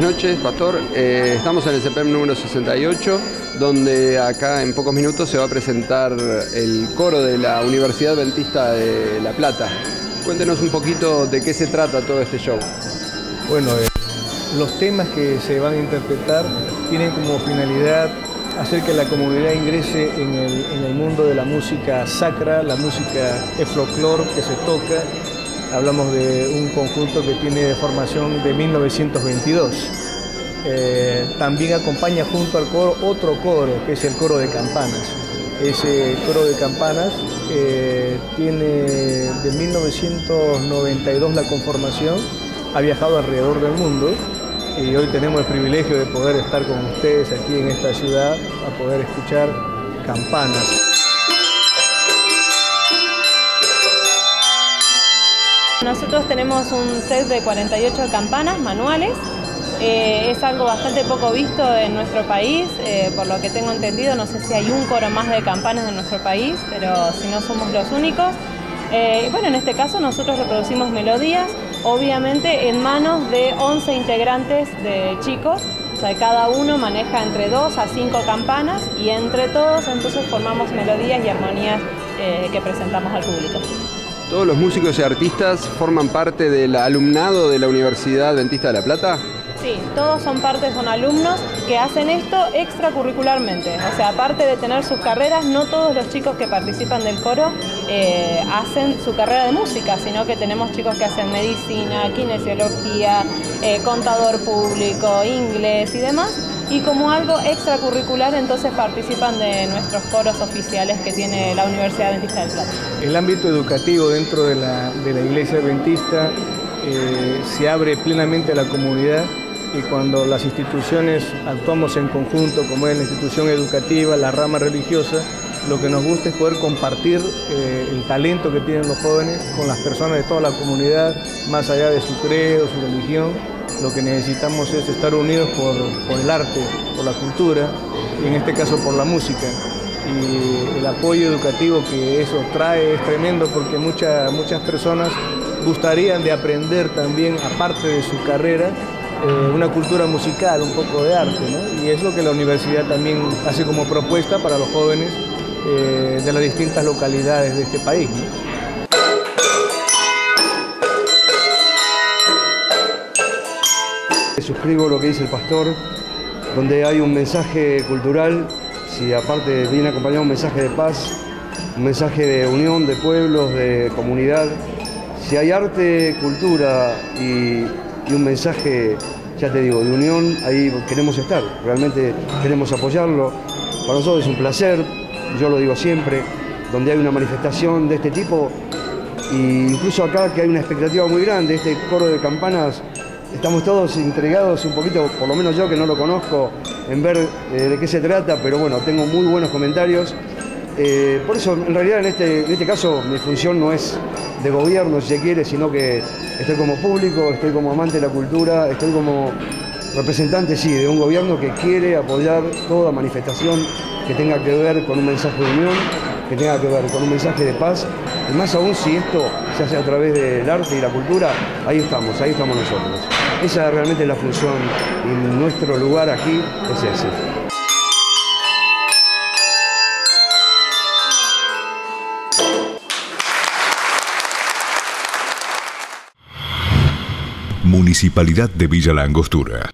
noches, Pastor. Eh, estamos en el CPM número 68, donde acá en pocos minutos se va a presentar el coro de la Universidad Adventista de La Plata. Cuéntenos un poquito de qué se trata todo este show. Bueno, eh, los temas que se van a interpretar tienen como finalidad hacer que la comunidad ingrese en el, mundo de la música sacra, la música folclore que se toca Hablamos de un conjunto que tiene formación de 1922. Eh, también acompaña junto al coro otro coro, que es el coro de campanas. Ese coro de campanas eh, tiene de 1992 la conformación, ha viajado alrededor del mundo y hoy tenemos el privilegio de poder estar con ustedes aquí en esta ciudad a poder escuchar campanas. Nosotros tenemos un set de 48 campanas manuales. Eh, es algo bastante poco visto en nuestro país, eh, por lo que tengo entendido, no sé si hay un coro más de campanas en nuestro país, pero si no somos los únicos. Eh, bueno, en este caso nosotros reproducimos melodías, obviamente en manos de 11 integrantes de chicos, o sea, cada uno maneja entre 2 a 5 campanas y entre todos entonces formamos melodías y armonías que presentamos al público. ¿Todos los músicos y artistas forman parte del alumnado de la Universidad Adventista de La Plata? Sí, todos son parte, son alumnos que hacen esto extracurricularmente. O sea, aparte de tener sus carreras, no todos los chicos que participan del coro eh, hacen su carrera de música, sino que tenemos chicos que hacen medicina, kinesiología, eh, contador público, inglés y demás y como algo extracurricular entonces participan de nuestros coros oficiales que tiene la Universidad Adventista del Plata. El ámbito educativo dentro de la, Iglesia Adventista eh, se abre plenamente a la comunidad y cuando las instituciones actuamos en conjunto, como es la institución educativa, la rama religiosa, lo que nos gusta es poder compartir eh, el talento que tienen los jóvenes con las personas de toda la comunidad, más allá de su credo, su religión lo que necesitamos es estar unidos por, el arte, por la cultura y en este caso por la música. Y el apoyo educativo que eso trae es tremendo porque muchas muchas personas gustarían de aprender también, aparte de su carrera, eh, una cultura musical, un poco de arte. Y es lo que la universidad también hace como propuesta para los jóvenes eh, de las distintas localidades de este país. Suscribo lo que dice el pastor, donde hay un mensaje cultural, si aparte viene acompañado un mensaje de paz, un mensaje de unión de pueblos, de comunidad. Si hay arte, cultura y, un mensaje, ya te digo, de unión, ahí queremos estar, realmente queremos apoyarlo. Para nosotros es un placer, yo lo digo siempre, donde hay una manifestación de este tipo, e incluso acá que hay una expectativa muy grande, este coro de campanas estamos todos entregados un poquito, por lo menos yo que no lo conozco, en ver eh, de qué se trata, pero bueno, tengo muy buenos comentarios. Eh, por eso, en realidad, en este, en este caso, mi función no es de gobierno, si se quiere, sino que estoy como público, estoy como amante de la cultura, estoy como representante, sí, de un gobierno que quiere apoyar toda manifestación que tenga que ver con un mensaje de unión, que tenga que ver con un mensaje de paz, y más aún si esto se hace a través del arte y la cultura, ahí estamos, ahí estamos nosotros. Esa es realmente la función y nuestro lugar aquí es ese. Municipalidad de Villa La Angostura.